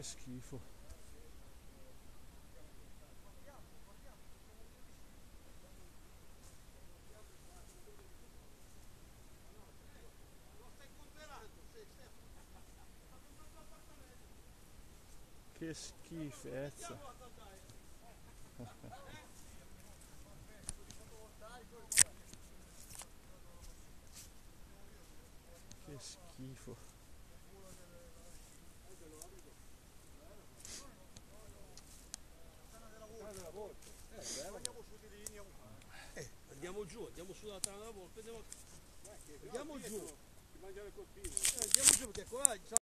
Che schifo. Che schifezza. che schifo. Andiamo su di linea. Andiamo giù, andiamo sulla tana volpe, andiamo, andiamo giù. Eh, andiamo giù perché qua